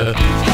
Yeah.